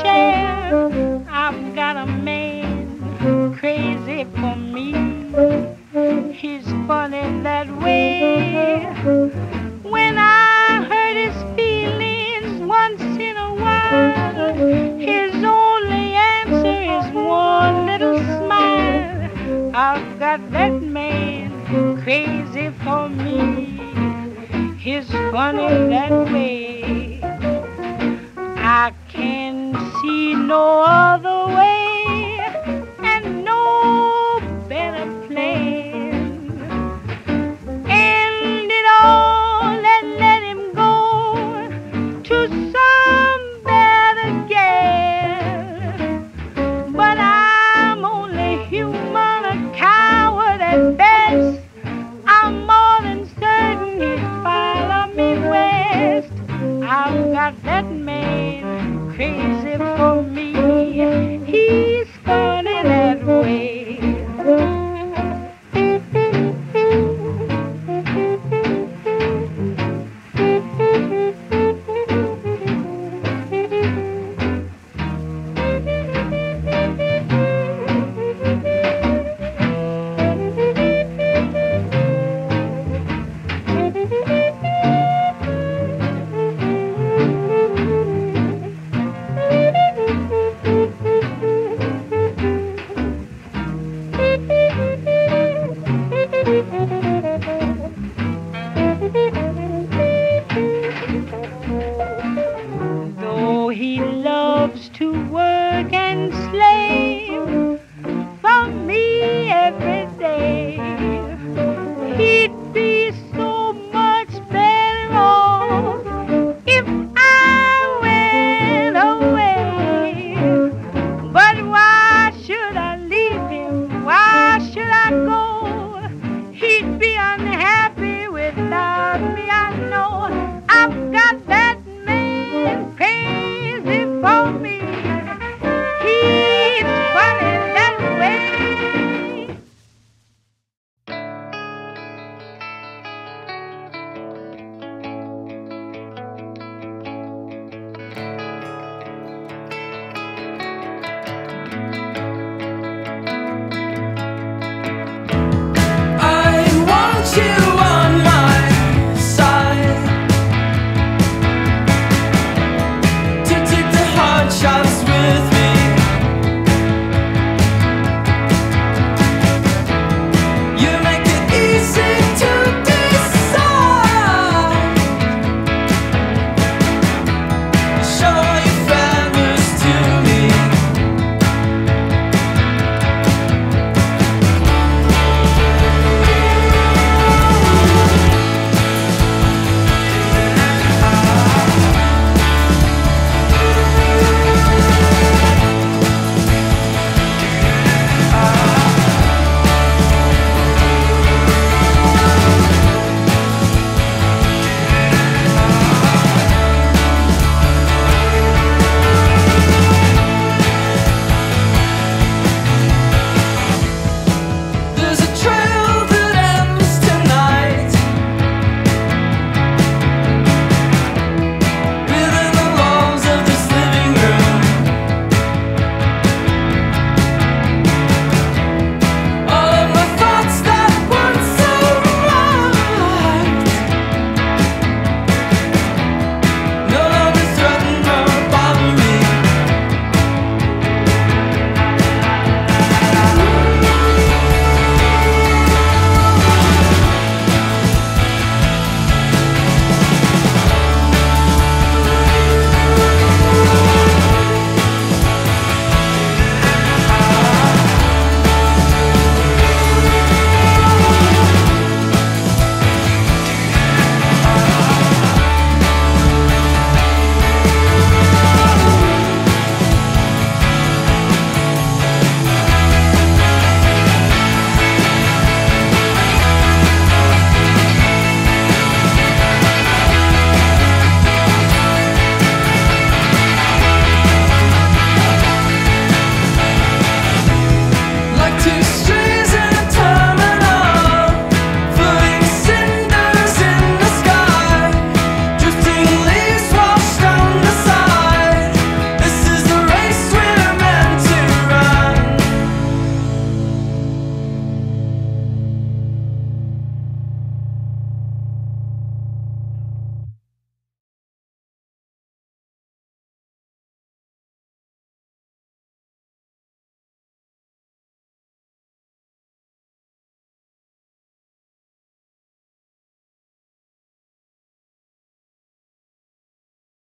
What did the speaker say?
share. I've got a man crazy for me. He's funny that way. When I hurt his feelings once in a while, his only answer is one little smile. I've got that man crazy for me. He's funny that way. I no other way and no better plan. End it all and let him go to some better gal. But I'm only human, a coward at best. I'm more than certain he'd follow me west. I've got that man crazy for loves to work and slave.